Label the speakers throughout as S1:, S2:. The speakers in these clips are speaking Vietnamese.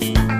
S1: Bye.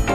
S2: Thank